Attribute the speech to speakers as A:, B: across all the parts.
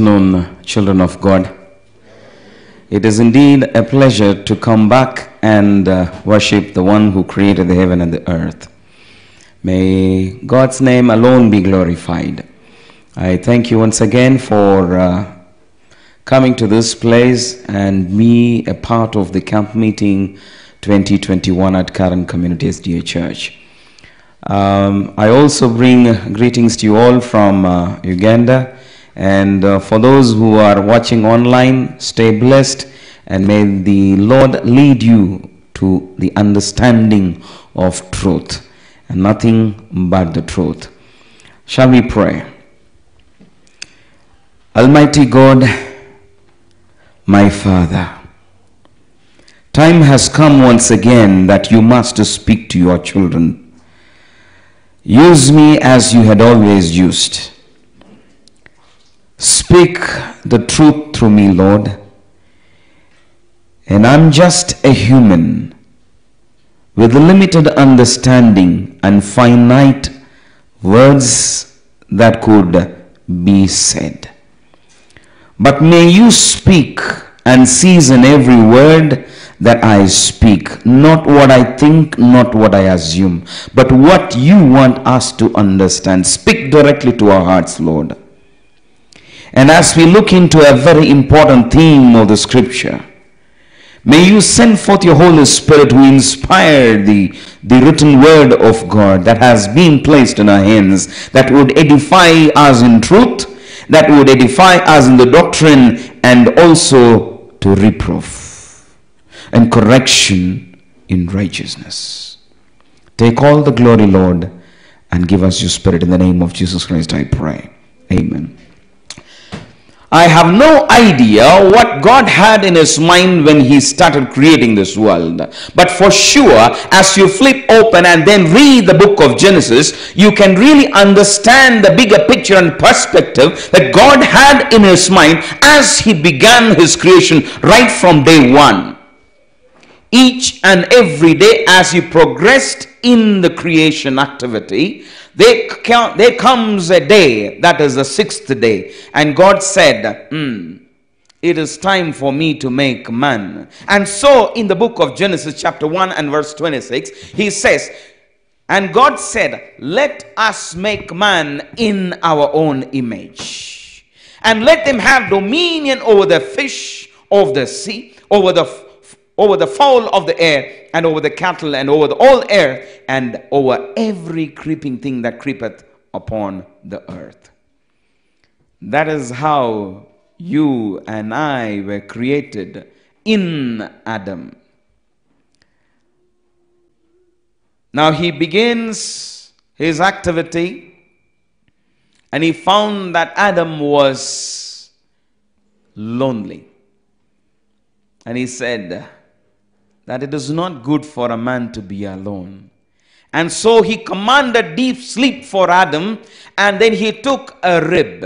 A: afternoon, children of God. It is indeed a pleasure to come back and uh, worship the one who created the heaven and the earth. May God's name alone be glorified. I thank you once again for uh, coming to this place and me a part of the camp meeting 2021 at Karen Community SDA Church. Um, I also bring greetings to you all from uh, Uganda and uh, for those who are watching online, stay blessed and may the Lord lead you to the understanding of truth and nothing but the truth. Shall we pray? Almighty God, my Father, time has come once again that you must speak to your children. Use me as you had always used. Speak the truth through me, Lord. And I'm just a human with limited understanding and finite words that could be said. But may you speak and season every word that I speak, not what I think, not what I assume, but what you want us to understand. Speak directly to our hearts, Lord. And as we look into a very important theme of the scripture, may you send forth your Holy Spirit who inspired the, the written word of God that has been placed in our hands, that would edify us in truth, that would edify us in the doctrine, and also to reproof and correction in righteousness. Take all the glory, Lord, and give us your Spirit in the name of Jesus Christ, I pray. Amen. I have no idea what God had in his mind when he started creating this world. But for sure, as you flip open and then read the book of Genesis, you can really understand the bigger picture and perspective that God had in his mind as he began his creation right from day one each and every day as you progressed in the creation activity there, there comes a day that is the sixth day and god said mm, it is time for me to make man and so in the book of genesis chapter 1 and verse 26 he says and god said let us make man in our own image and let them have dominion over the fish of the sea over the over the fowl of the air, and over the cattle, and over the earth, and over every creeping thing that creepeth upon the earth. That is how you and I were created in Adam. Now he begins his activity and he found that Adam was lonely. And he said, that it is not good for a man to be alone. And so he commanded deep sleep for Adam, and then he took a rib.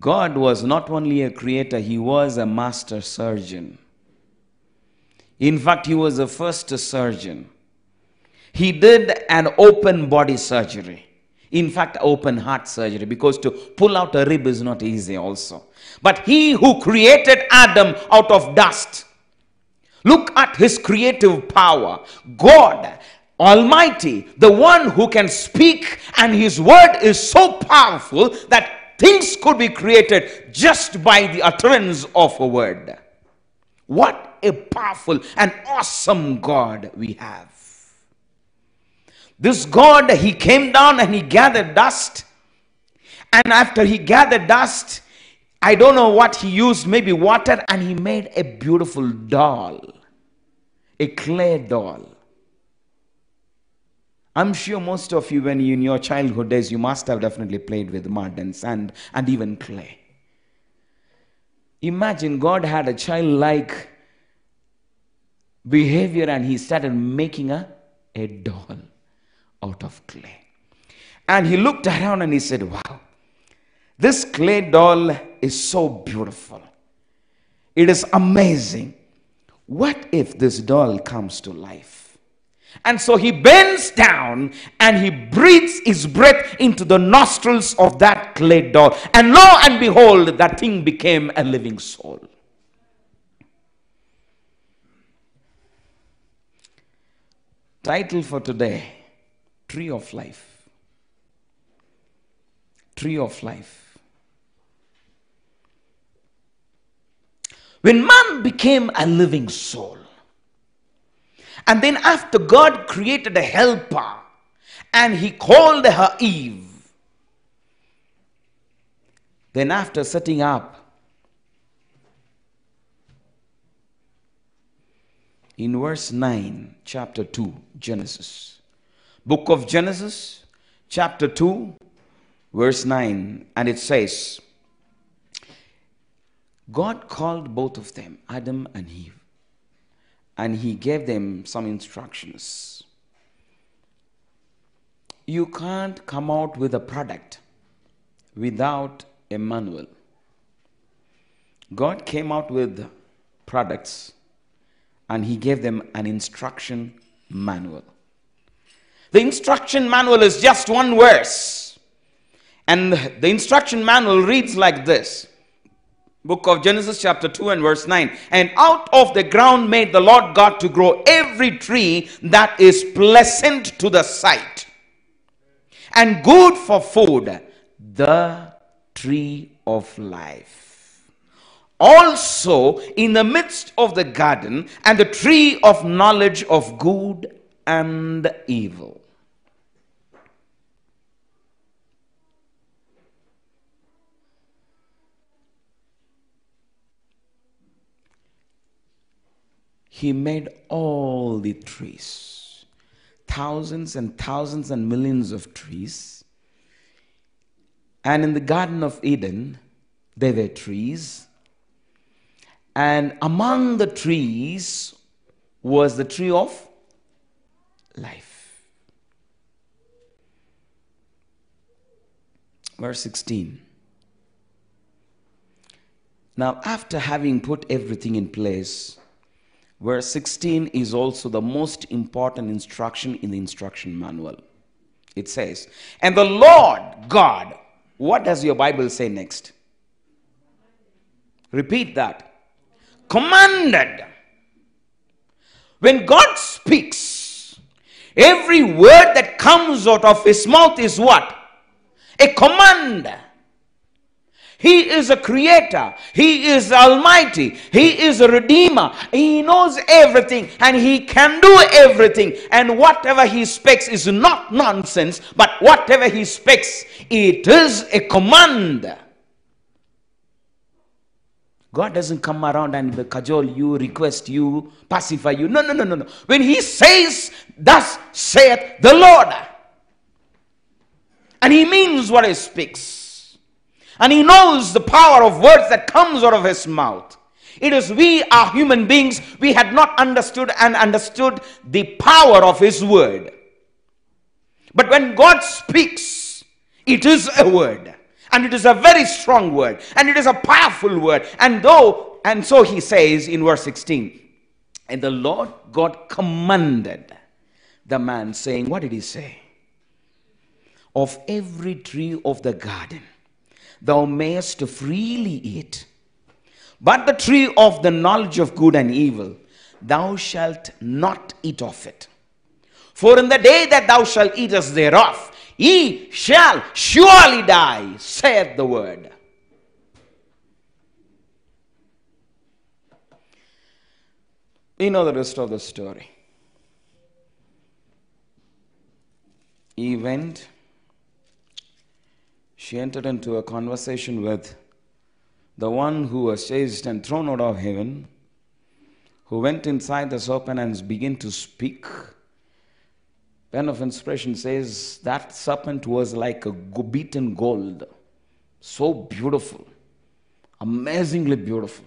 A: God was not only a creator, he was a master surgeon. In fact, he was the first surgeon. He did an open body surgery. In fact, open heart surgery, because to pull out a rib is not easy, also. But he who created Adam out of dust, Look at his creative power. God Almighty, the one who can speak, and his word is so powerful that things could be created just by the utterance of a word. What a powerful and awesome God we have. This God, he came down and he gathered dust. And after he gathered dust, I don't know what he used, maybe water, and he made a beautiful doll, a clay doll. I'm sure most of you, when you in your childhood days, you must have definitely played with mud and sand and even clay. Imagine God had a childlike behavior and he started making a, a doll out of clay. And he looked around and he said, Wow, this clay doll is so beautiful. It is amazing. What if this doll comes to life? And so he bends down and he breathes his breath into the nostrils of that clay doll. And lo and behold, that thing became a living soul. Title for today Tree of Life tree of life. When man became a living soul, and then after God created a helper, and he called her Eve, then after setting up in verse 9, chapter 2, Genesis. Book of Genesis, chapter 2, verse 9, and it says, God called both of them, Adam and Eve, and he gave them some instructions. You can't come out with a product without a manual. God came out with products and he gave them an instruction manual. The instruction manual is just one verse and the instruction manual reads like this. Book of Genesis chapter 2 and verse 9. And out of the ground made the Lord God to grow every tree that is pleasant to the sight and good for food, the tree of life. Also in the midst of the garden and the tree of knowledge of good and evil. He made all the trees, thousands and thousands and millions of trees. And in the Garden of Eden, there were trees. And among the trees was the tree of life. Verse 16. Now, after having put everything in place, Verse 16 is also the most important instruction in the instruction manual. It says, And the Lord God, what does your Bible say next? Repeat that. Commanded. When God speaks, every word that comes out of his mouth is what? A command. He is a creator. He is almighty. He is a redeemer. He knows everything and he can do everything. And whatever he speaks is not nonsense, but whatever he speaks, it is a command. God doesn't come around and cajole you, request you, pacify you. No, no, no, no, no. When he says, Thus saith the Lord, and he means what he speaks. And he knows the power of words that comes out of his mouth. It is we are human beings, we had not understood and understood the power of his word. But when God speaks, it is a word. And it is a very strong word. And it is a powerful word. And though, and so he says in verse 16, and the Lord God commanded the man, saying, What did he say? Of every tree of the garden thou mayest freely eat. But the tree of the knowledge of good and evil, thou shalt not eat of it. For in the day that thou shalt eat of thereof, ye shall surely die, saith the word. You know the rest of the story. He went she entered into a conversation with the one who was chased and thrown out of heaven, who went inside the serpent and began to speak. Pen of Inspiration says that serpent was like a beaten gold, so beautiful, amazingly beautiful.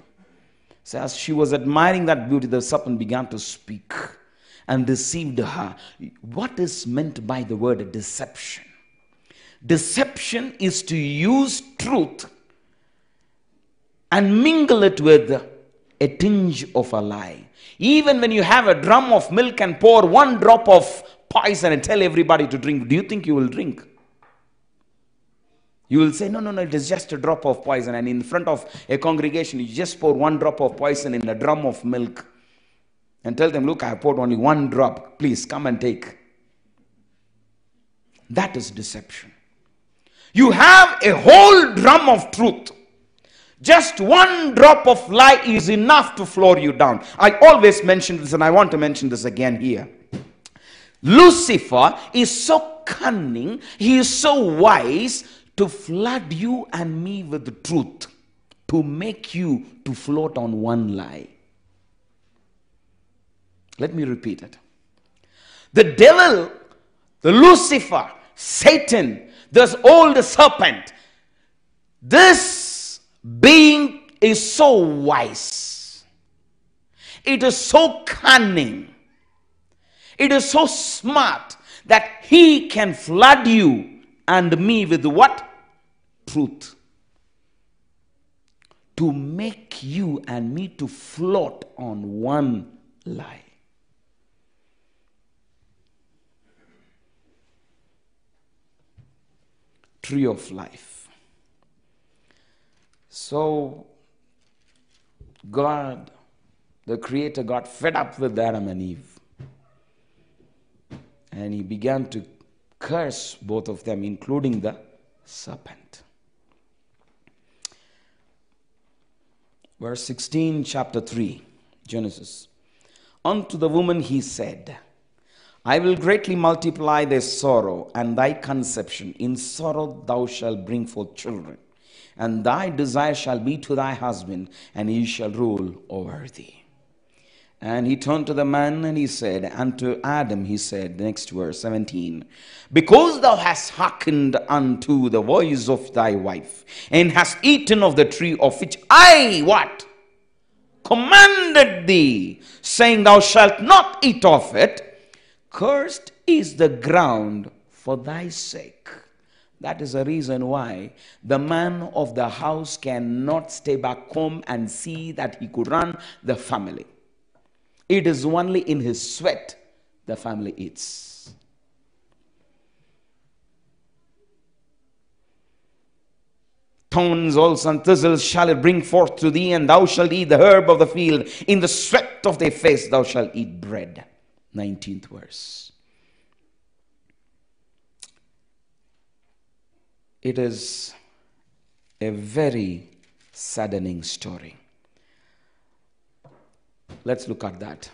A: So as she was admiring that beauty, the serpent began to speak and deceived her. What is meant by the word deception? Deception is to use truth and mingle it with a tinge of a lie. Even when you have a drum of milk and pour one drop of poison and tell everybody to drink, do you think you will drink? You will say, no, no, no, it is just a drop of poison. And in front of a congregation, you just pour one drop of poison in a drum of milk and tell them, look, I poured only one drop. Please come and take. That is deception. You have a whole drum of truth. Just one drop of lie is enough to floor you down. I always mention this and I want to mention this again here. Lucifer is so cunning, he is so wise to flood you and me with truth to make you to float on one lie. Let me repeat it. The devil, the Lucifer, Satan this old serpent, this being is so wise. It is so cunning. It is so smart that he can flood you and me with what? Truth. To make you and me to float on one lie. tree of life. So, God, the Creator, got fed up with Adam and Eve. And He began to curse both of them, including the serpent. Verse 16, chapter 3, Genesis. Unto the woman he said, I will greatly multiply thy sorrow and thy conception. In sorrow thou shalt bring forth children, and thy desire shall be to thy husband, and he shall rule over thee. And he turned to the man and he said, Unto Adam, he said, next verse 17, Because thou hast hearkened unto the voice of thy wife, and hast eaten of the tree of which I, what? Commanded thee, saying, Thou shalt not eat of it. Cursed is the ground for thy sake. That is the reason why the man of the house cannot stay back home and see that he could run the family. It is only in his sweat the family eats. Thorns also and thistles shall it bring forth to thee, and thou shalt eat the herb of the field. In the sweat of thy face thou shalt eat bread. 19th verse. It is a very saddening story. Let's look at that.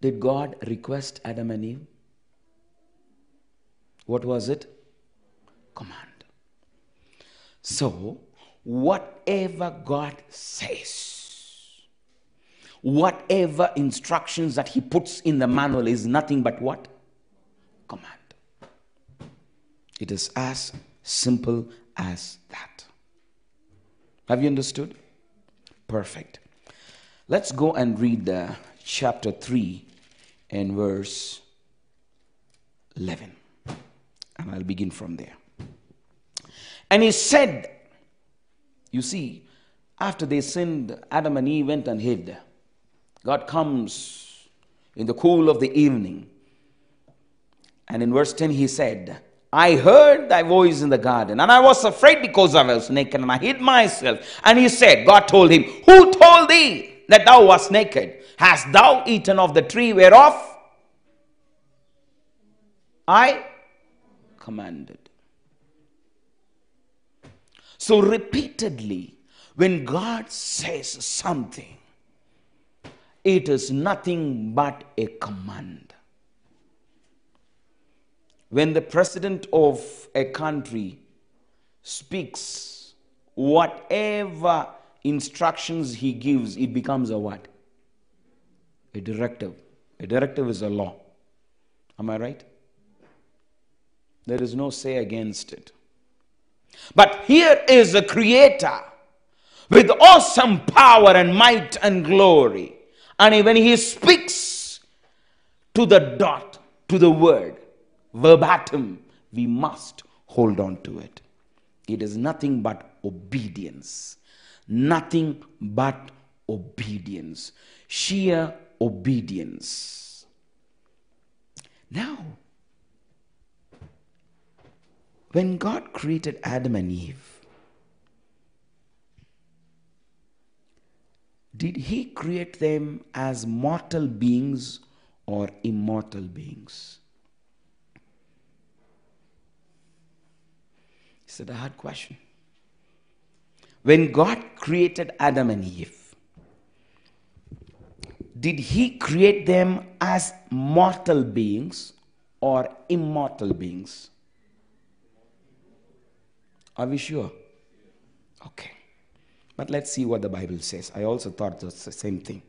A: Did God request Adam and Eve? What was it? Command. So, whatever God says, whatever instructions that he puts in the manual is nothing but what? Command. It is as simple as that. Have you understood? Perfect. Let's go and read the chapter 3 and verse 11. And I'll begin from there. And he said, You see, after they sinned, Adam and Eve went and hid. God comes in the cool of the evening. And in verse 10, he said, I heard thy voice in the garden, and I was afraid because I was naked, and I hid myself. And he said, God told him, Who told thee that thou wast naked? Hast thou eaten of the tree whereof I commanded? So, repeatedly, when God says something, it is nothing but a command. When the president of a country speaks, whatever instructions he gives, it becomes a what? A directive. A directive is a law. Am I right? There is no say against it. But here is a creator with awesome power and might and glory and when he speaks to the dot, to the word, verbatim, we must hold on to it. It is nothing but obedience. Nothing but obedience. Sheer obedience. Now, when God created Adam and Eve, Did he create them as mortal beings or immortal beings? It's a hard question. When God created Adam and Eve, did he create them as mortal beings or immortal beings? Are we sure? Okay. But let's see what the Bible says. I also thought the same thing.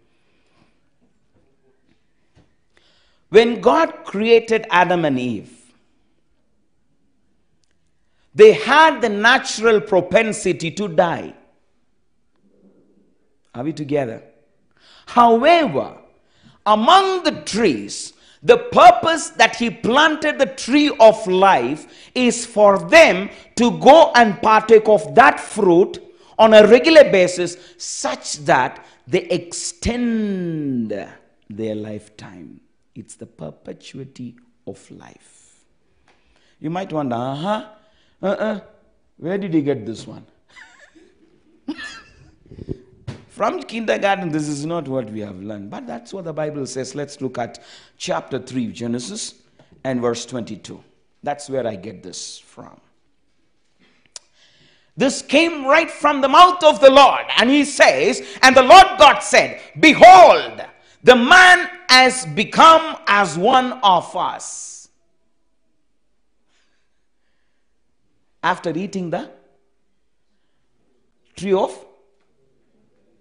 A: When God created Adam and Eve, they had the natural propensity to die. Are we together? However, among the trees, the purpose that he planted the tree of life is for them to go and partake of that fruit on a regular basis such that they extend their lifetime. It's the perpetuity of life. You might wonder, uh-huh, uh-uh, where did you get this one? From kindergarten, this is not what we have learned, but that's what the Bible says. Let's look at chapter 3, Genesis, and verse 22. That's where I get this from. This came right from the mouth of the Lord. And he says, And the Lord God said, Behold, the man has become as one of us. After eating the tree of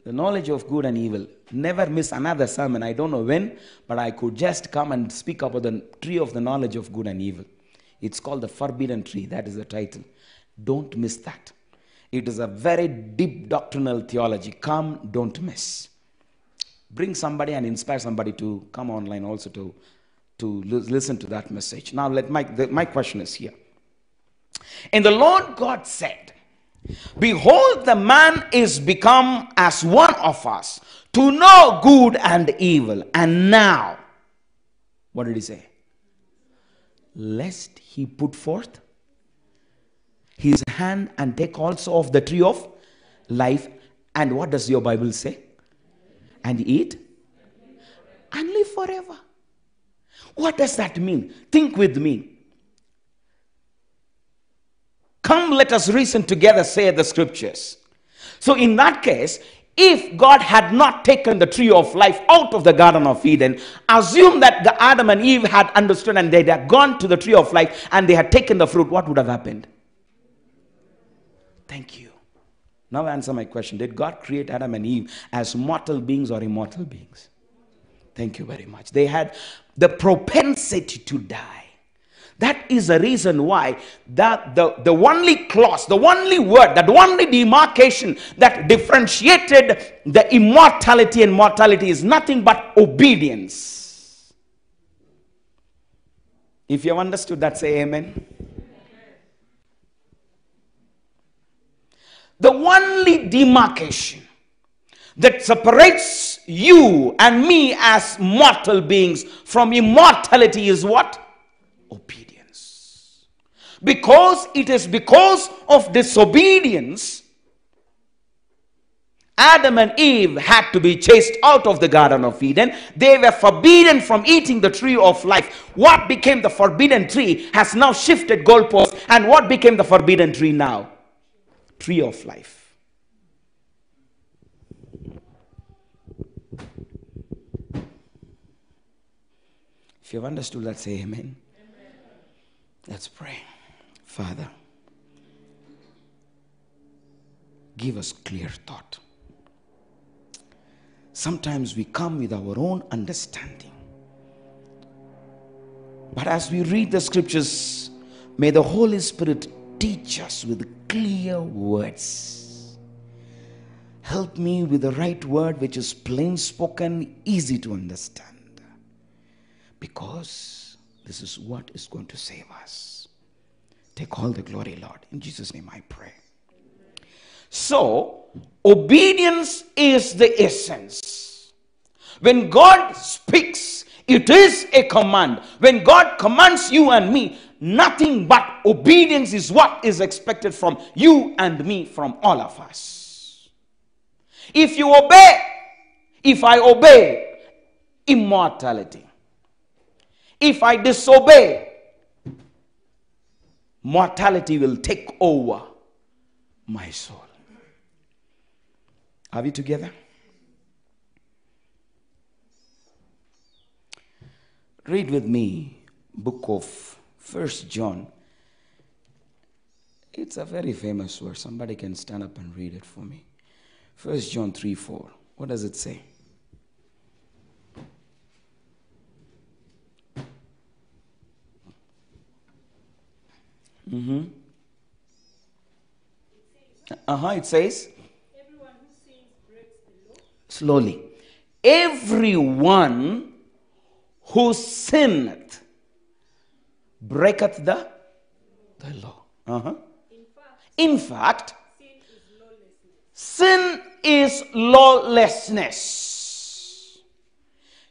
A: the knowledge of good and evil. Never miss another sermon. I don't know when, but I could just come and speak about the tree of the knowledge of good and evil. It's called the forbidden tree. That is the title. Don't miss that. It is a very deep doctrinal theology. Come, don't miss. Bring somebody and inspire somebody to come online also to, to listen to that message. Now, let my, the, my question is here. And the Lord God said, Behold, the man is become as one of us to know good and evil. And now, what did he say? Lest he put forth his hand and take also of the tree of life. And what does your Bible say? And eat and live forever. What does that mean? Think with me. Come, let us reason together, say the scriptures. So, in that case, if God had not taken the tree of life out of the Garden of Eden, assume that the Adam and Eve had understood and they had gone to the tree of life and they had taken the fruit, what would have happened? Thank you. Now answer my question. Did God create Adam and Eve as mortal beings or immortal beings? Thank you very much. They had the propensity to die. That is the reason why that the, the only clause, the only word, that only demarcation that differentiated the immortality and mortality is nothing but obedience. If you have understood that, say amen. The only demarcation that separates you and me as mortal beings from immortality is what? Obedience. Because it is because of disobedience, Adam and Eve had to be chased out of the Garden of Eden. They were forbidden from eating the tree of life. What became the forbidden tree has now shifted goalposts, and what became the forbidden tree now? tree of life. If you've understood that, say amen. amen. Let's pray. Father, give us clear thought. Sometimes we come with our own understanding. But as we read the scriptures, may the Holy Spirit teach us with clear words. Help me with the right word which is plain spoken, easy to understand. Because this is what is going to save us. Take all the glory, Lord. In Jesus' name I pray. So, obedience is the essence. When God speaks, it is a command. When God commands you and me, nothing but obedience is what is expected from you and me, from all of us. If you obey, if I obey, immortality. If I disobey, mortality will take over my soul. Are we together? Read with me, book of First John. It's a very famous word. Somebody can stand up and read it for me. First John 3 4. What does it say? Mm-hmm. Uh-huh, it says. Slowly. Everyone who sinned breaketh the, the law. Uh-huh. In fact, In fact sin is lawlessness.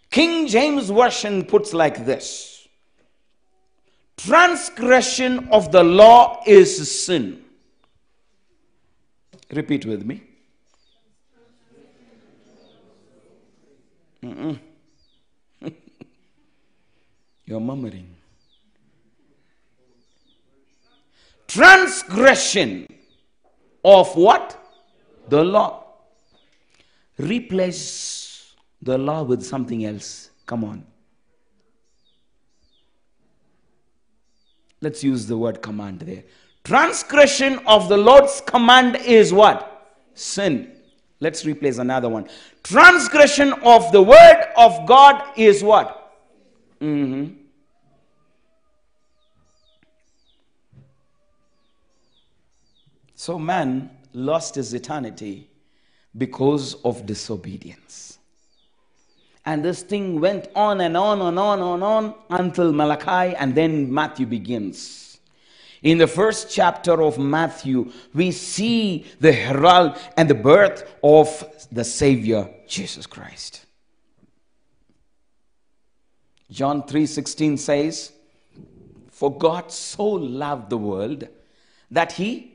A: King James Version puts like this Transgression of the law is sin. Repeat with me. Mm -mm. You're murmuring. transgression of what? The law. Replace the law with something else. Come on. Let's use the word command there. Transgression of the Lord's command is what? Sin. Let's replace another one. Transgression of the word of God is what? Mm-hmm. So man lost his eternity because of disobedience. And this thing went on and on and on and on until Malachi and then Matthew begins. In the first chapter of Matthew, we see the herald and the birth of the Savior Jesus Christ. John 3:16 says, "For God so loved the world that he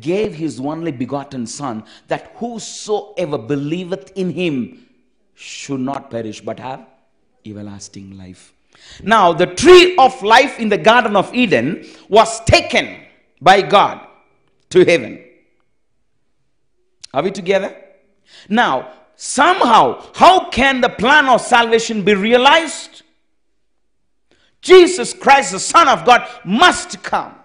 A: gave his only begotten Son, that whosoever believeth in him should not perish but have everlasting life. Now, the tree of life in the Garden of Eden was taken by God to heaven. Are we together? Now, somehow, how can the plan of salvation be realized? Jesus Christ, the Son of God, must come.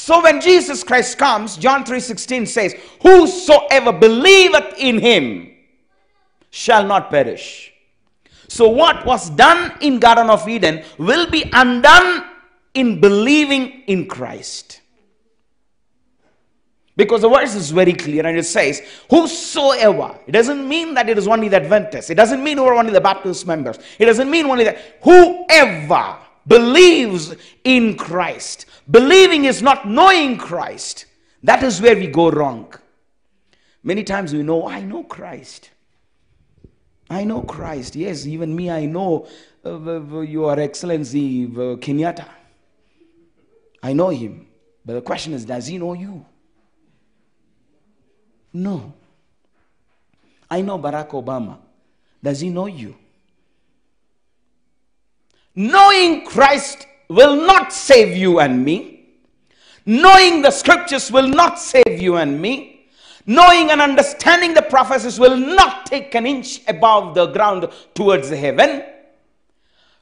A: So when Jesus Christ comes, John 3:16 says, "Whosoever believeth in him shall not perish." So what was done in Garden of Eden will be undone in believing in Christ. Because the verse is very clear and it says, Whosoever. It doesn't mean that it is only the Adventists. It doesn't mean who are only the Baptist members. It doesn't mean only that. Whoever believes in Christ. Believing is not knowing Christ. That is where we go wrong. Many times we know, oh, I know Christ. I know Christ. Yes, even me, I know uh, Your Excellency uh, Kenyatta. I know him. But the question is, does he know you? No. I know Barack Obama. Does he know you? Knowing Christ will not save you and me. Knowing the scriptures will not save you and me. Knowing and understanding the prophecies will not take an inch above the ground towards heaven.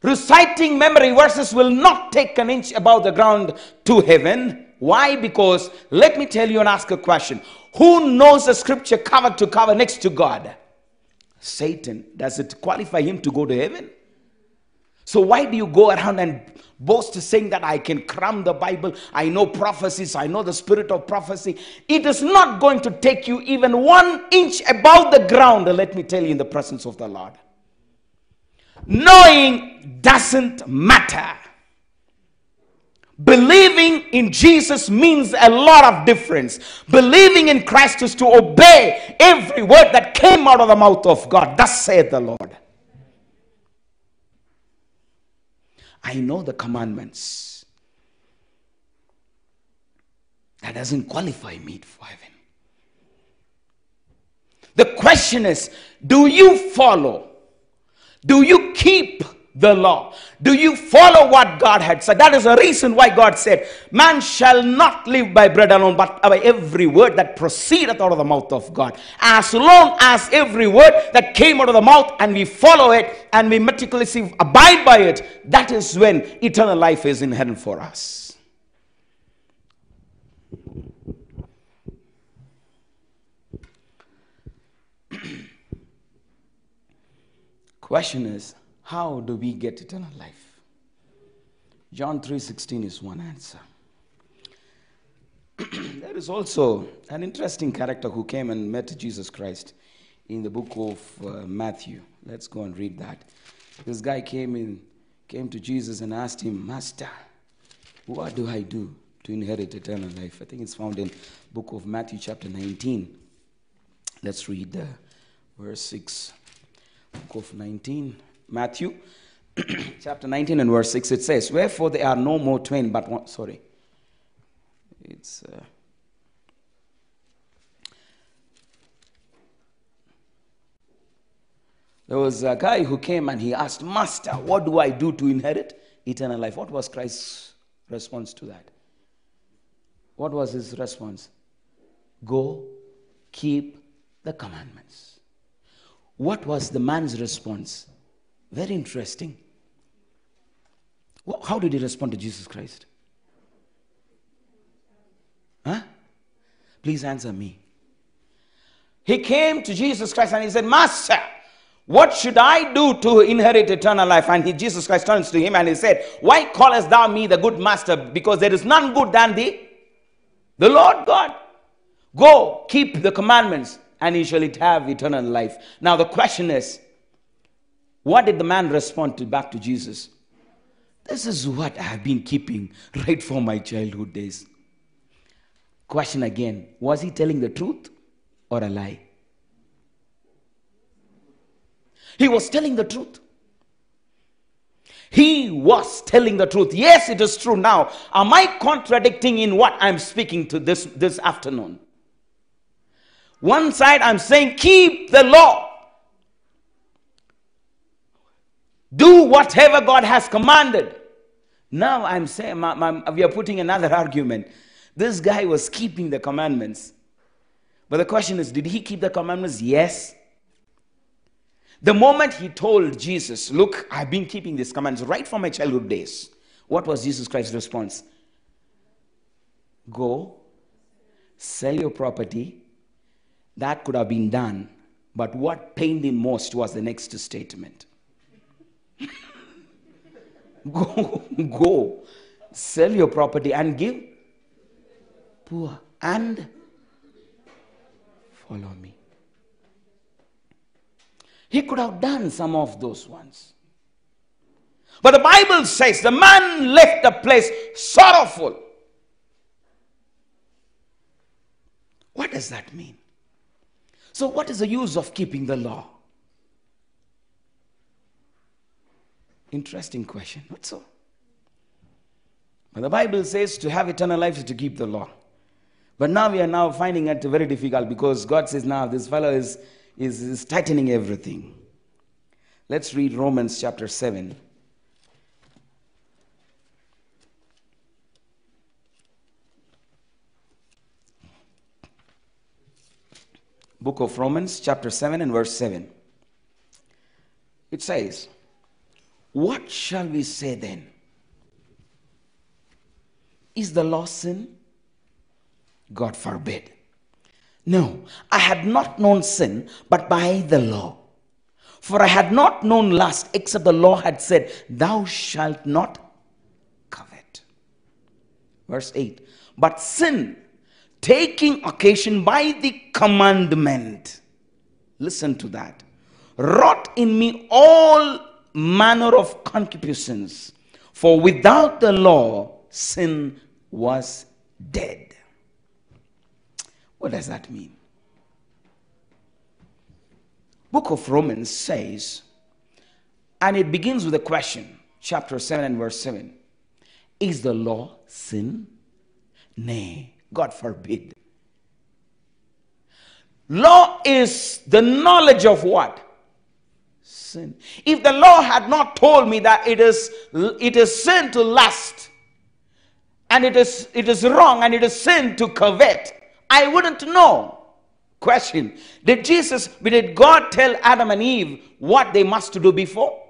A: Reciting memory verses will not take an inch above the ground to heaven. Why? Because let me tell you and ask a question. Who knows the scripture cover to cover next to God? Satan. Does it qualify him to go to heaven? So why do you go around and boast saying that I can cram the Bible? I know prophecies, I know the spirit of prophecy. It is not going to take you even one inch above the ground, let me tell you, in the presence of the Lord. Knowing doesn't matter. Believing in Jesus means a lot of difference. Believing in Christ is to obey every word that came out of the mouth of God. Thus saith the Lord. I know the commandments. That doesn't qualify me for heaven. The question is do you follow? Do you keep the law? Do you follow what God had said? That is the reason why God said, Man shall not live by bread alone, but by every word that proceedeth out of the mouth of God. As long as every word that came out of the mouth and we follow it and we meticulously abide by it, that is when eternal life is in heaven for us. Question is, how do we get eternal life? John 3:16 is one answer. there is also an interesting character who came and met Jesus Christ in the book of uh, Matthew. Let's go and read that. This guy came in came to Jesus and asked him, "Master, what do I do to inherit eternal life?" I think it's found in book of Matthew chapter 19. Let's read uh, verse 6. Book of 19 Matthew chapter 19 and verse 6, it says, Wherefore they are no more twain, but one. Sorry. It's. Uh, there was a guy who came and he asked, Master, what do I do to inherit eternal life? What was Christ's response to that? What was his response? Go keep the commandments. What was the man's response? Very interesting. How did he respond to Jesus Christ? Huh? Please answer me. He came to Jesus Christ and he said, Master, what should I do to inherit eternal life? And he, Jesus Christ turns to him and he said, Why callest thou me the good master? Because there is none good than thee, the Lord God. Go, keep the commandments, and you shall have eternal life. Now the question is, what did the man respond to back to Jesus? This is what I have been keeping right from my childhood days. Question again Was he telling the truth or a lie? He was telling the truth. He was telling the truth. Yes, it is true now. Am I contradicting in what I'm speaking to this, this afternoon? One side I'm saying, keep the law. Do whatever God has commanded. Now I'm saying, my, my, we are putting another argument. This guy was keeping the commandments. But the question is, did he keep the commandments? Yes. The moment he told Jesus, Look, I've been keeping these commandments right from my childhood days, what was Jesus Christ's response? Go, sell your property. That could have been done. But what pained him most was the next statement go, go, sell your property and give poor and follow me. He could have done some of those ones. But the Bible says the man left the place sorrowful. What does that mean? So, what is the use of keeping the law? Interesting question. Not so. But the Bible says to have eternal life is to keep the law. But now we are now finding it very difficult because God says now this fellow is, is, is tightening everything. Let's read Romans chapter 7. Book of Romans, chapter 7, and verse 7. It says, what shall we say then? Is the law sin? God forbid. No, I had not known sin but by the law. For I had not known lust except the law had said, Thou shalt not covet. Verse 8 But sin, taking occasion by the commandment, listen to that, wrought in me all manner of concupiscence. For without the law, sin was dead. What does that mean? Book of Romans says, and it begins with a question, chapter 7 and verse 7. Is the law sin? Nay, God forbid. Law is the knowledge of what? sin. If the law had not told me that it is, it is sin to lust, and it is, it is wrong, and it is sin to covet, I wouldn't know. Question Did Jesus, did God tell Adam and Eve what they must do before?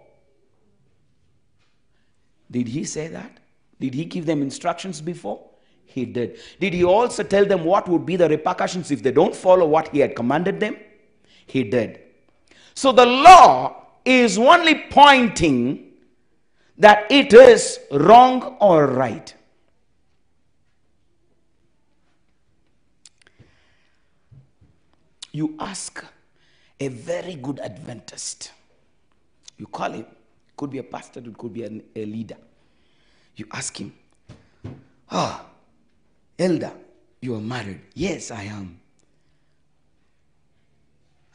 A: Did he say that? Did he give them instructions before? He did. Did he also tell them what would be the repercussions if they don't follow what he had commanded them? He did. So the law is only pointing that it is wrong or right. You ask a very good Adventist. You call him, could be a pastor, it could be an, a leader. You ask him, Ah, oh, Elder, you are married. Yes, I am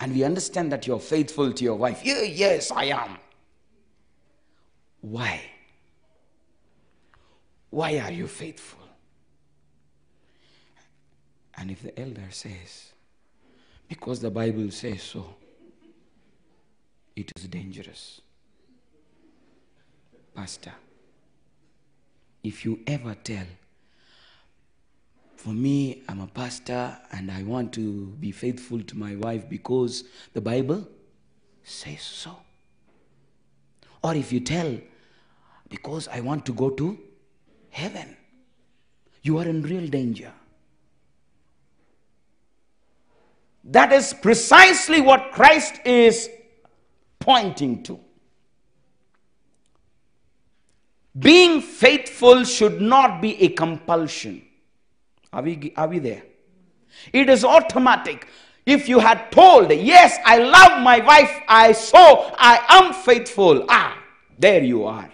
A: and we understand that you're faithful to your wife. Yeah, yes, I am. Why? Why are you faithful? And if the elder says, because the Bible says so, it is dangerous. Pastor, if you ever tell for me, I'm a pastor and I want to be faithful to my wife because the Bible says so. Or if you tell, because I want to go to heaven, you are in real danger. That is precisely what Christ is pointing to. Being faithful should not be a compulsion. Are we, are we there? It is automatic. If you had told, yes, I love my wife, I saw, I am faithful. Ah, there you are.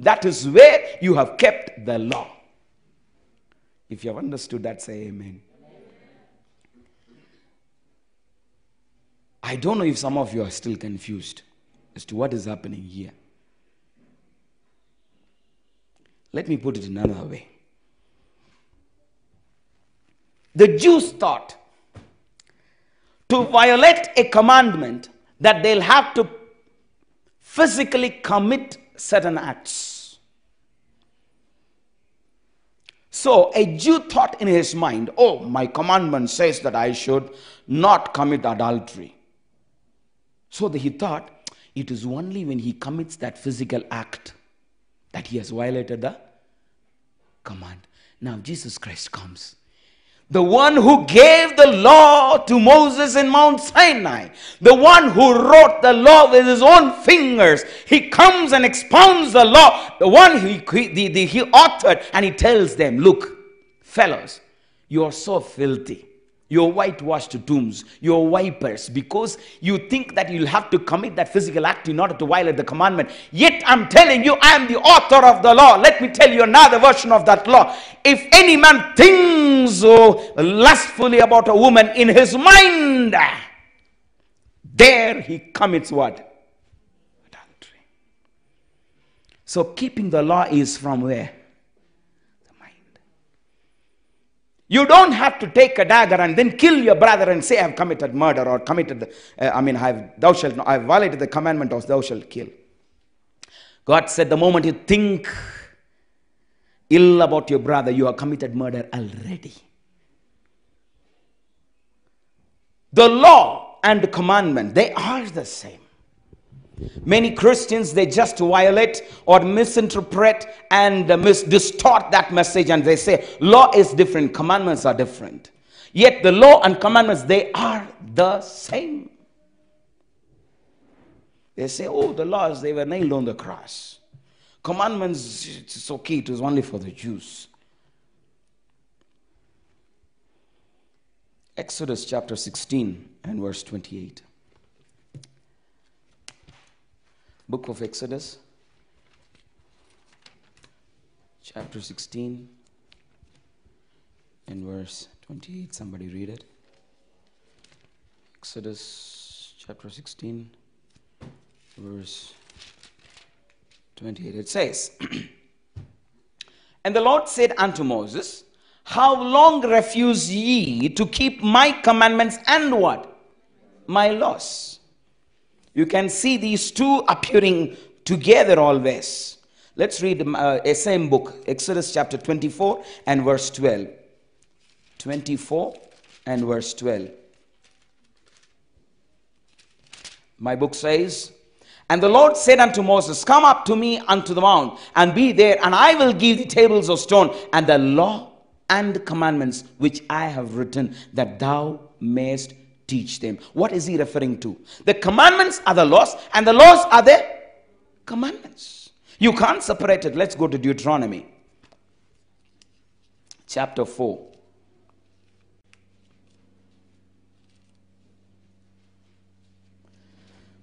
A: That is where you have kept the law. If you have understood that, say amen. I don't know if some of you are still confused as to what is happening here. Let me put it another way. The Jews thought to violate a commandment that they'll have to physically commit certain acts. So a Jew thought in his mind, oh, my commandment says that I should not commit adultery. So he thought it is only when he commits that physical act that he has violated the command. Now Jesus Christ comes the one who gave the law to Moses in Mount Sinai, the one who wrote the law with his own fingers, he comes and expounds the law, the one he, he, he authored, and he tells them, Look, fellows, you are so filthy your whitewashed tombs, your wipers, because you think that you'll have to commit that physical act in order to violate the commandment. Yet I'm telling you, I am the author of the law. Let me tell you another version of that law. If any man thinks oh, lustfully about a woman in his mind, there he commits what? Adultery. So keeping the law is from where? You don't have to take a dagger and then kill your brother and say, I have committed murder or committed, the, uh, I mean, I have, thou shalt, I have violated the commandment of thou shalt kill. God said, the moment you think ill about your brother, you have committed murder already. The law and the commandment, they are the same. Many Christians, they just violate or misinterpret and uh, mis- distort that message and they say, law is different, commandments are different. Yet the law and commandments, they are the same. They say, oh, the laws, they were nailed on the cross. Commandments, it's okay, it was only for the Jews. Exodus chapter 16 and verse 28. book of Exodus, chapter 16, and verse 28. Somebody read it. Exodus chapter 16, verse 28. It says, And the Lord said unto Moses, How long refuse ye to keep my commandments and what? My laws. You can see these two appearing together always. Let's read uh, same book, Exodus chapter 24 and verse 12. 24 and verse 12. My book says, And the Lord said unto Moses, Come up to me unto the mount, and be there, and I will give thee tables of stone, and the law and commandments which I have written, that thou mayest teach them. What is he referring to? The commandments are the laws, and the laws are the commandments. You can't separate it. Let's go to Deuteronomy chapter 4.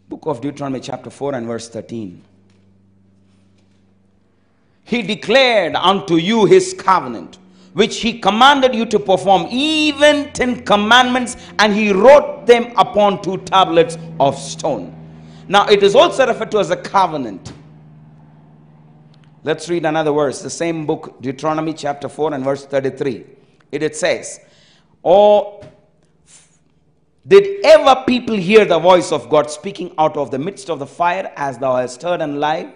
A: Book of Deuteronomy, chapter 4, and verse 13. He declared unto you his covenant which he commanded you to perform, even ten commandments, and he wrote them upon two tablets of stone. Now it is also referred to as a covenant. Let's read another verse, the same book, Deuteronomy chapter 4 and verse 33. It, it says, Or oh, did ever people hear the voice of God speaking out of the midst of the fire as thou hast heard and lied?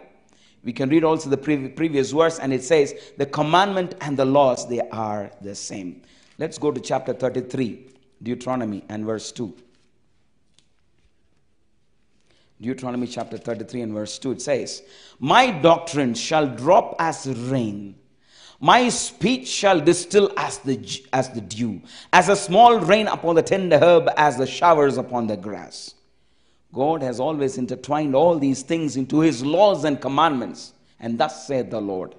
A: We can read also the pre- previous verse, and it says, The commandment and the laws, they are the same. Let's go to chapter 33, Deuteronomy, and verse 2. Deuteronomy chapter 33 and verse 2, it says, My doctrine shall drop as rain. My speech shall distill as the, as the dew, as a small rain upon the tender herb, as the showers upon the grass. God has always intertwined all these things into his laws and commandments. And thus saith the Lord.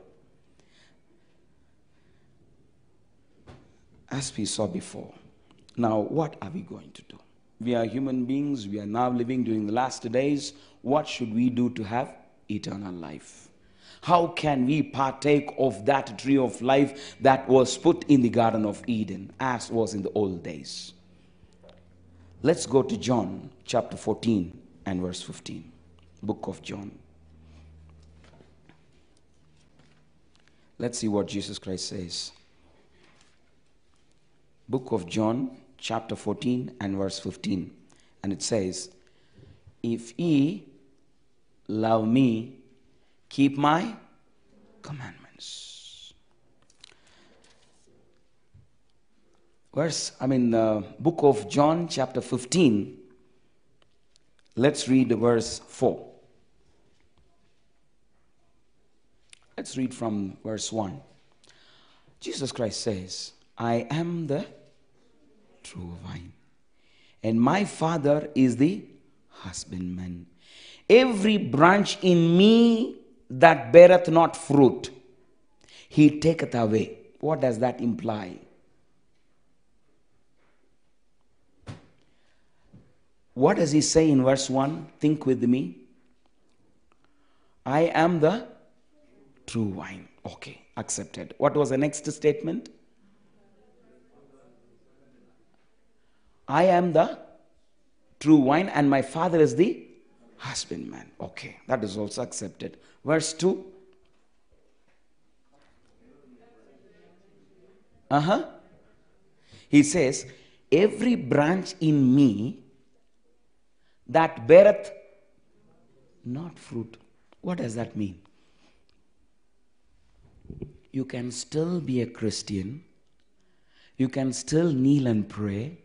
A: As we saw before, now what are we going to do? We are human beings, we are now living during the last days. What should we do to have eternal life? How can we partake of that tree of life that was put in the Garden of Eden, as was in the old days? Let's go to John chapter 14 and verse 15, book of John. Let's see what Jesus Christ says. Book of John, chapter 14 and verse 15. And it says, If ye love me, keep my commandments. Verse, I mean, uh, book of John, chapter 15 Let's read the verse 4. Let's read from verse 1. Jesus Christ says, I am the true vine, and my Father is the husbandman. Every branch in me that beareth not fruit, he taketh away. What does that imply? What does he say in verse 1? Think with me. I am the true wine. Okay, accepted. What was the next statement? I am the true wine, and my father is the husbandman. Okay, that is also accepted. Verse 2. Uh huh. He says, Every branch in me that beareth not fruit. What does that mean? You can still be a Christian. You can still kneel and pray.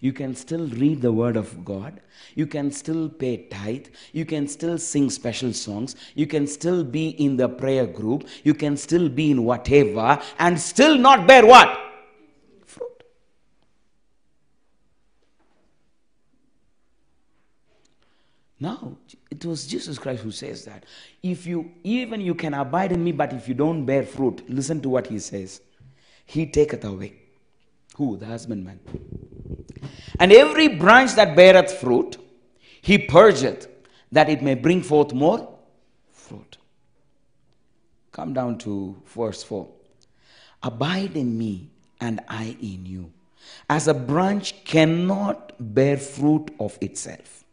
A: You can still read the Word of God. You can still pay tithe. You can still sing special songs. You can still be in the prayer group. You can still be in whatever and still not bear what? No, it was Jesus Christ who says that. If you even you can abide in me, but if you don't bear fruit, listen to what he says. He taketh away. Who? The husbandman. And every branch that beareth fruit, he purgeth, that it may bring forth more fruit. Come down to verse 4. Abide in me, and I in you, as a branch cannot bear fruit of itself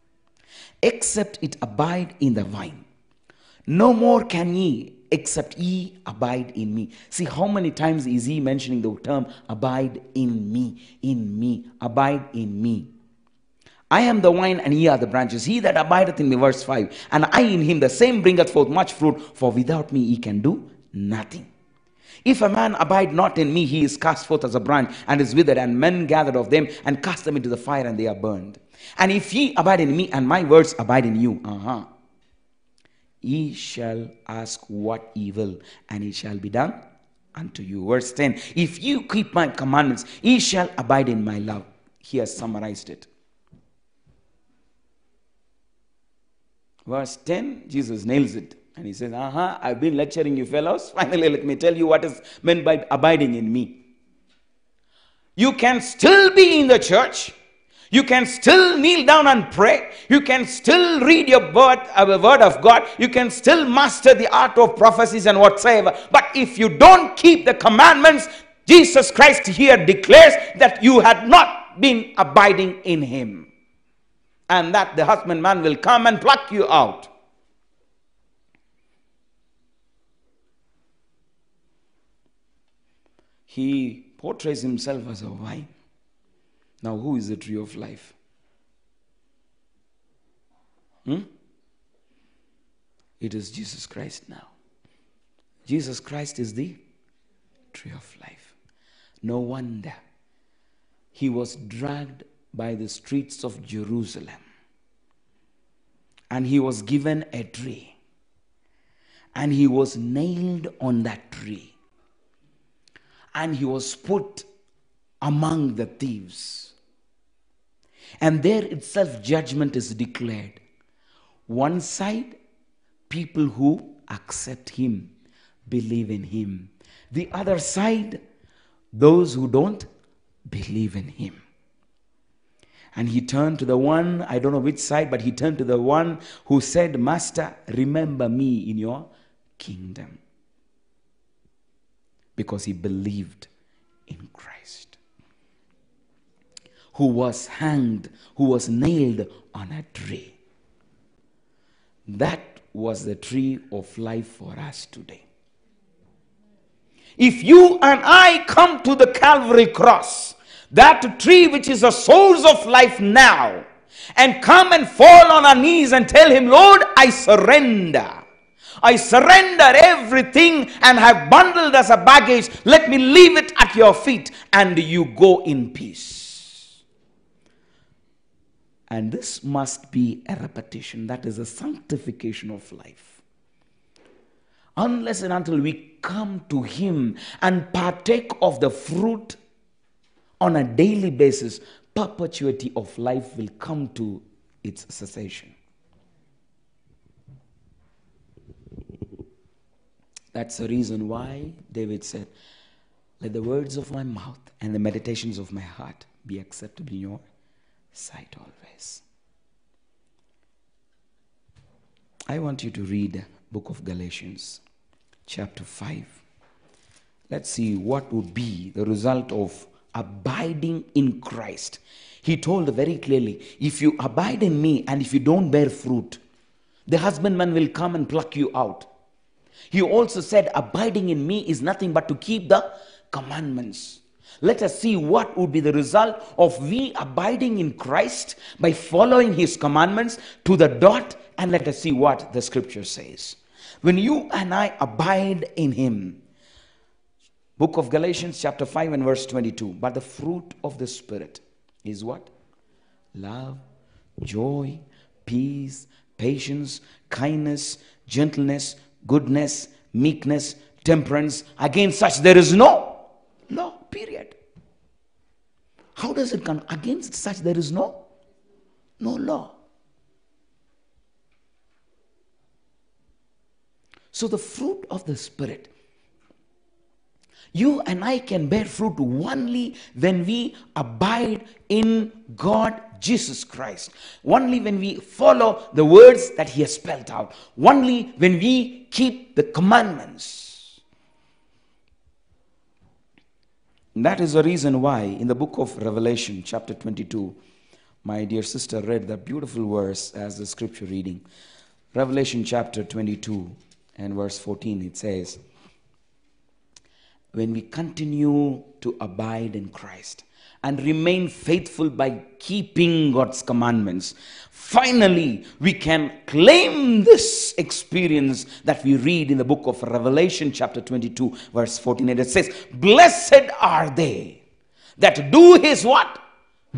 A: except it abide in the vine. No more can ye except ye abide in me. See how many times is he mentioning the term abide in me, in me, abide in me. I am the vine and ye are the branches. He that abideth in me, verse 5, and I in him, the same bringeth forth much fruit, for without me ye can do nothing. If a man abide not in me, he is cast forth as a branch and is withered, and men gathered of them and cast them into the fire, and they are burned. And if ye abide in me, and my words abide in you, uh-huh, ye shall ask what ye will, and it shall be done unto you. Verse 10 If you keep my commandments, ye shall abide in my love. He has summarized it. Verse 10, Jesus nails it. And he says, Uh huh, I've been lecturing you fellows. Finally, let me tell you what is meant by abiding in me. You can still be in the church. You can still kneel down and pray. You can still read your word, uh, word of God. You can still master the art of prophecies and whatsoever. But if you don't keep the commandments, Jesus Christ here declares that you had not been abiding in him. And that the husbandman will come and pluck you out. he portrays himself as a vine. Now, who is the tree of life? Hmm? It is Jesus Christ now. Jesus Christ is the tree of life. No wonder he was dragged by the streets of Jerusalem and he was given a tree and he was nailed on that tree and he was put among the thieves. And there itself judgment is declared. One side, people who accept him, believe in him. The other side, those who don't believe in him. And he turned to the one, I don't know which side, but he turned to the one who said, Master, remember me in your kingdom because he believed in Christ, who was hanged, who was nailed on a tree. That was the tree of life for us today. If you and I come to the Calvary cross, that tree which is the source of life now, and come and fall on our knees and tell Him, Lord, I surrender. I surrender everything and have bundled as a baggage. Let me leave it at your feet and you go in peace. And this must be a repetition. That is a sanctification of life. Unless and until we come to Him and partake of the fruit on a daily basis, perpetuity of life will come to its cessation. That's the reason why David said, Let the words of my mouth and the meditations of my heart be acceptable in your sight always. I want you to read book of Galatians chapter 5. Let's see what would be the result of abiding in Christ. He told very clearly, if you abide in me and if you don't bear fruit, the husbandman will come and pluck you out. He also said, Abiding in me is nothing but to keep the commandments. Let us see what would be the result of we abiding in Christ by following his commandments to the dot, and let us see what the scripture says. When you and I abide in him, book of Galatians, chapter 5, and verse 22, but the fruit of the Spirit is what? Love, joy, peace, patience, kindness, gentleness, goodness, meekness, temperance. Against such there is no law, period. How does it come? Against such there is no, no law. So the fruit of the Spirit you and I can bear fruit only when we abide in God Jesus Christ. Only when we follow the words that He has spelled out. Only when we keep the commandments. that is the reason why in the book of Revelation, chapter 22, my dear sister read that beautiful verse as the scripture reading. Revelation chapter 22 and verse 14, it says, when we continue to abide in Christ and remain faithful by keeping God's commandments. Finally, we can claim this experience that we read in the book of Revelation, chapter 22, verse 14. And it says, Blessed are they that do his what?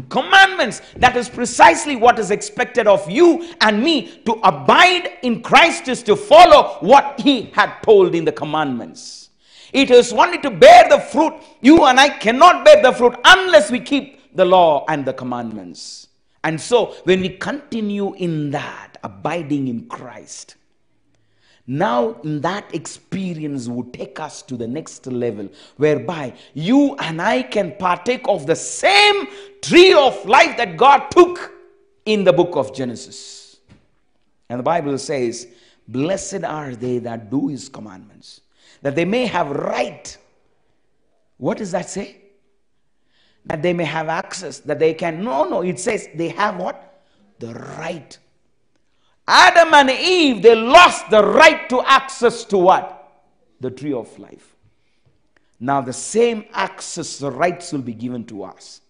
A: Commandments. That is precisely what is expected of you and me. To abide in Christ is to follow what he had told in the commandments. It is only to bear the fruit. You and I cannot bear the fruit unless we keep the law and the commandments. And so, when we continue in that, abiding in Christ, now that experience would take us to the next level whereby you and I can partake of the same tree of life that God took in the book of Genesis. And the Bible says, Blessed are they that do his commandments, that they may have right. What does that say? That they may have access, that they can. No, no, it says they have what? The right. Adam and Eve, they lost the right to access to what? The tree of life. Now, the same access, the rights will be given to us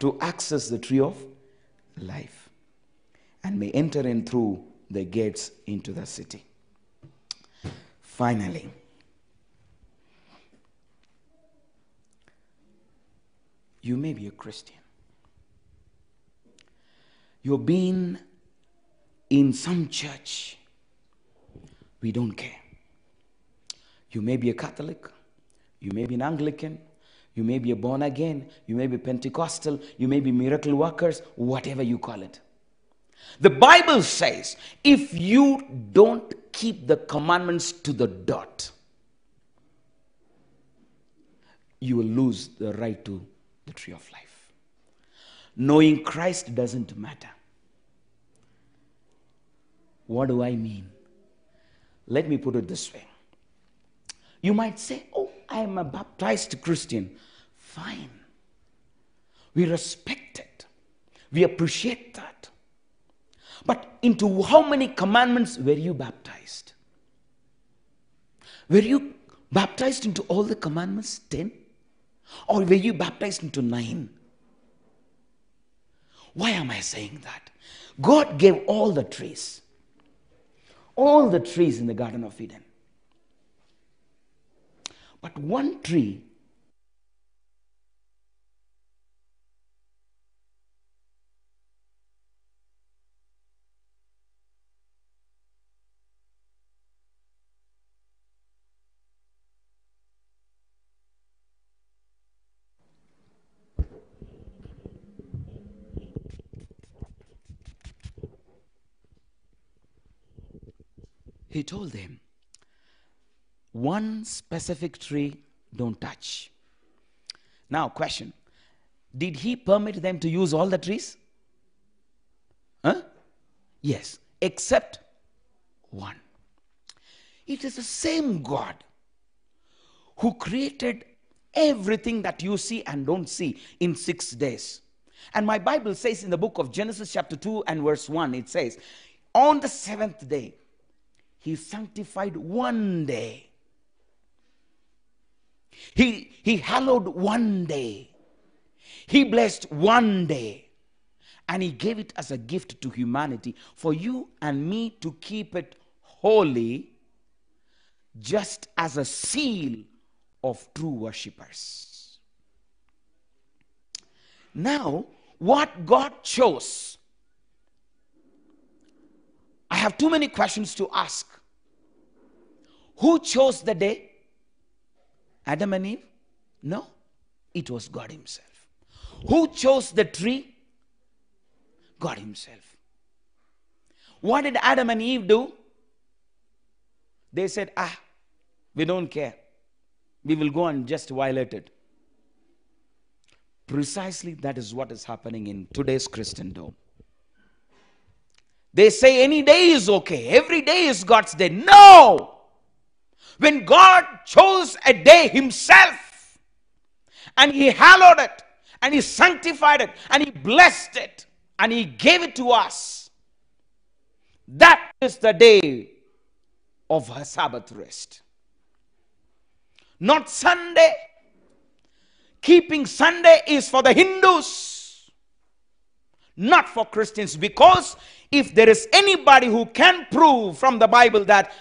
A: to access the tree of life and may enter in through the gates into the city. Finally, you may be a Christian. You're being in some church, we don't care. You may be a Catholic, you may be an Anglican, you may be a born again, you may be Pentecostal, you may be miracle workers, whatever you call it. The Bible says if you don't keep the commandments to the dot, you will lose the right to the tree of life. Knowing Christ doesn't matter. What do I mean? Let me put it this way. You might say, Oh, I am a baptized Christian. Fine. We respect it, we appreciate that. But into how many commandments were you baptized? Were you baptized into all the commandments? Ten? Or were you baptized into nine? Why am I saying that? God gave all the trees, all the trees in the Garden of Eden. But one tree He told them, one specific tree don't touch. Now, question Did he permit them to use all the trees? Huh? Yes, except one. It is the same God who created everything that you see and don't see in six days. And my Bible says in the book of Genesis, chapter 2 and verse 1, it says, On the seventh day, he sanctified one day. He, he hallowed one day. He blessed one day. And he gave it as a gift to humanity for you and me to keep it holy, just as a seal of true worshippers. Now, what God chose have too many questions to ask. Who chose the day? Adam and Eve? No, it was God Himself. Who chose the tree? God Himself. What did Adam and Eve do? They said, Ah, we don't care. We will go and just violate it. Precisely that is what is happening in today's Christendom. They say any day is okay, every day is God's day. No! When God chose a day Himself and He hallowed it and He sanctified it and He blessed it and He gave it to us, that is the day of her Sabbath rest. Not Sunday. Keeping Sunday is for the Hindus not for Christians. Because if there is anybody who can prove from the Bible that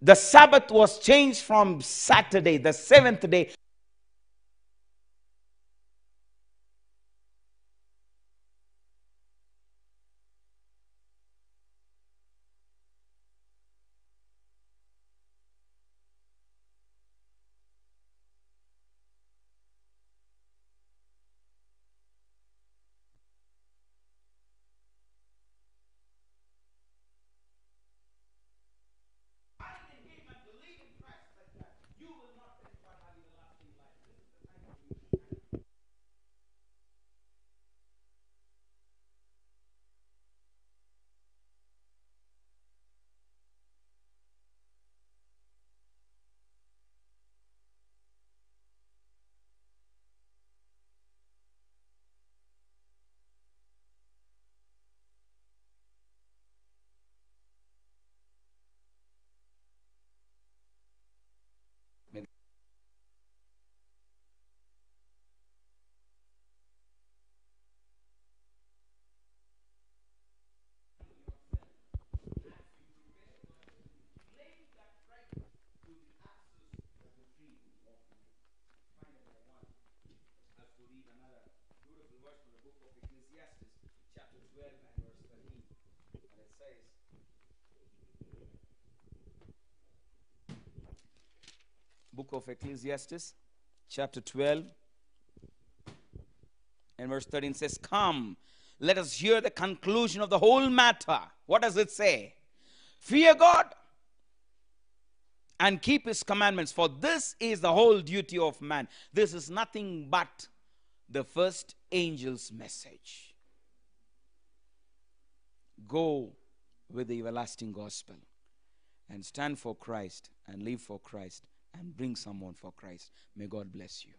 A: the Sabbath was changed from Saturday, the seventh day, Ecclesiastes, chapter 12, and verse 13 says, Come, let us hear the conclusion of the whole matter. What does it say? Fear God and keep his commandments, for this is the whole duty of man. This is nothing but the first angel's message. Go with the everlasting gospel and stand for Christ and live for Christ and bring someone for Christ. May God bless you.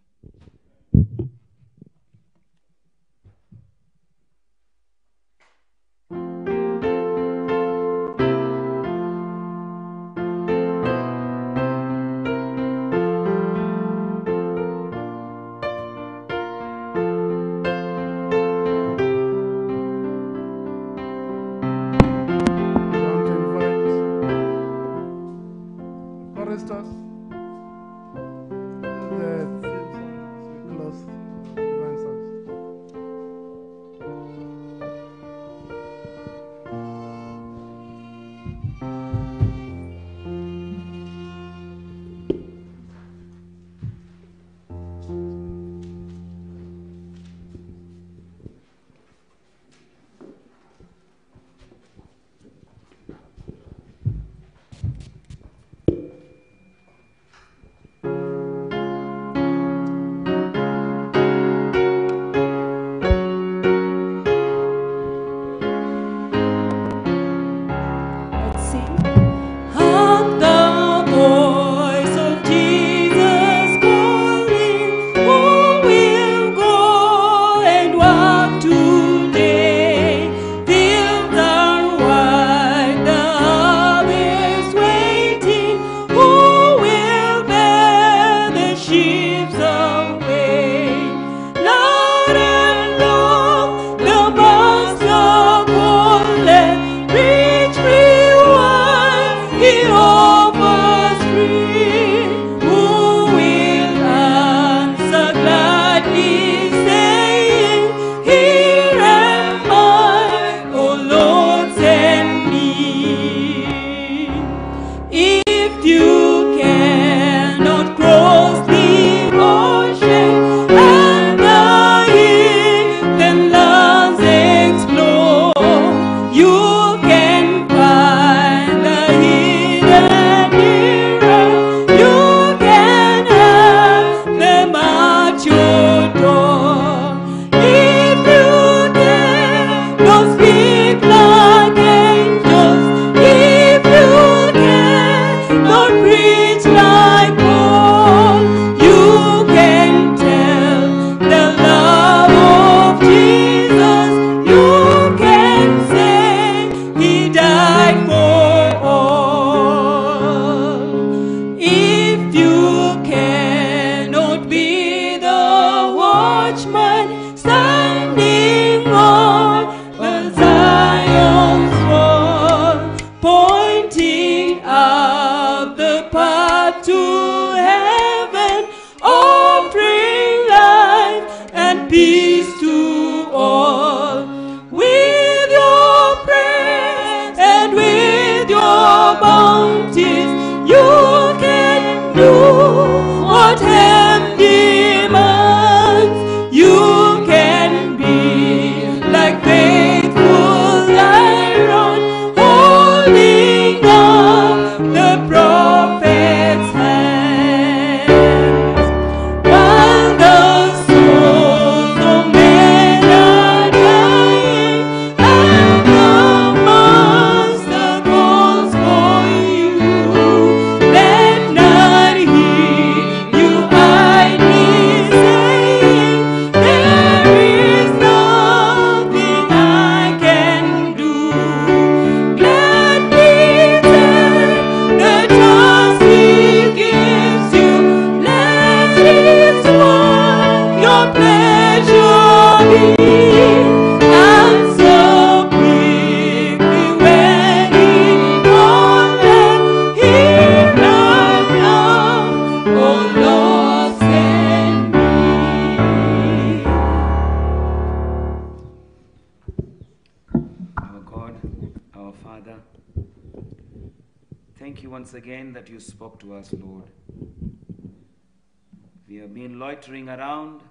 A: mean loitering around,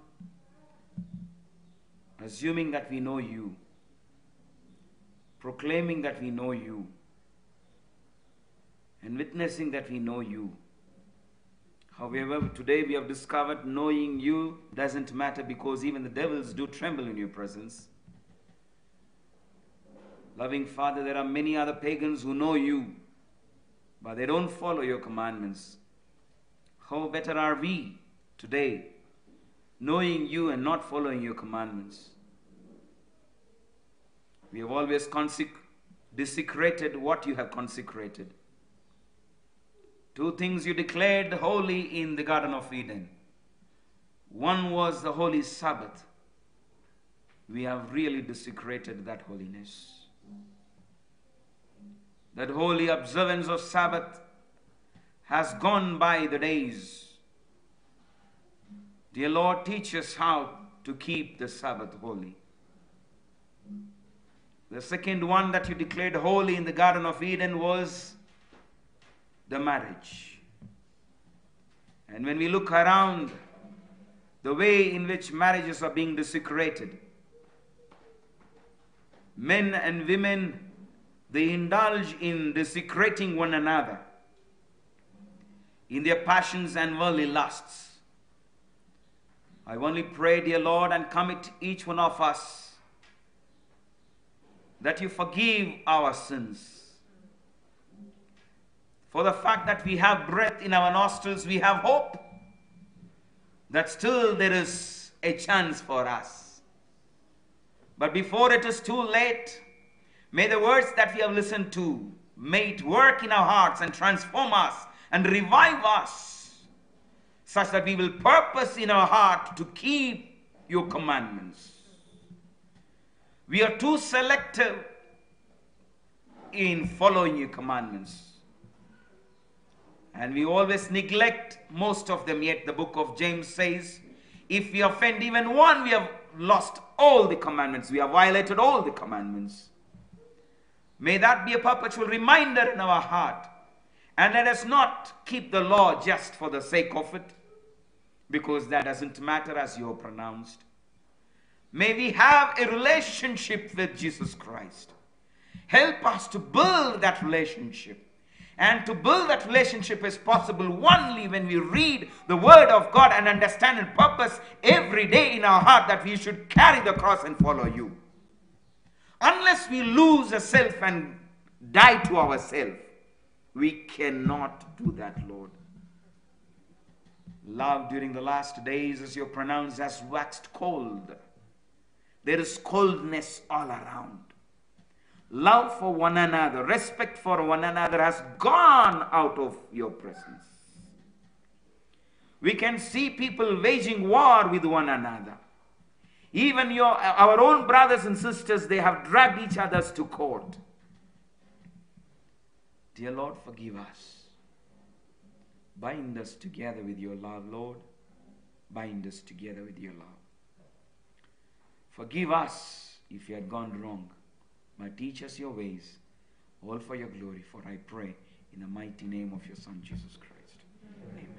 A: assuming that we know you, proclaiming that we know you, and witnessing that we know you. However, today we have discovered knowing you doesn't matter because even the devils do tremble in your presence. Loving Father, there are many other pagans who know you, but they don't follow your commandments. How better are we today, knowing you and not following your commandments. We have always consec- desecrated what you have consecrated. Two things you declared holy in the Garden of Eden. One was the holy Sabbath. We have really desecrated that holiness. That holy observance of Sabbath has gone by the days Dear Lord, teach us how to keep the Sabbath holy. The second one that you declared holy in the Garden of Eden was the marriage. And when we look around the way in which marriages are being desecrated, men and women, they indulge in desecrating one another in their passions and worldly lusts. I only pray, dear Lord, and commit each one of us that you forgive our sins. For the fact that we have breath in our nostrils, we have hope that still there is a chance for us. But before it is too late, may the words that we have listened to, may it work in our hearts and transform us and revive us such that we will purpose in our heart to keep your commandments. We are too selective in following your commandments. And we always neglect most of them, yet the book of James says, if we offend even one, we have lost all the commandments. We have violated all the commandments. May that be a perpetual reminder in our heart. And let us not keep the law just for the sake of it, because that doesn't matter as you're pronounced. May we have a relationship with Jesus Christ. Help us to build that relationship. And to build that relationship is possible only when we read the Word of God and understand and purpose every day in our heart that we should carry the cross and follow you. Unless we lose ourselves and die to ourselves, we cannot do that, Lord. Love during the last days, as you pronounce, has waxed cold. There is coldness all around. Love for one another, respect for one another has gone out of your presence. We can see people waging war with one another. Even your, our own brothers and sisters, they have dragged each other to court. Dear Lord, forgive us. Bind us together with your love, Lord. Bind us together with your love. Forgive us if we had gone wrong, but teach us your ways, all for your glory, for I pray in the mighty name of your Son, Jesus Christ. Amen. Amen.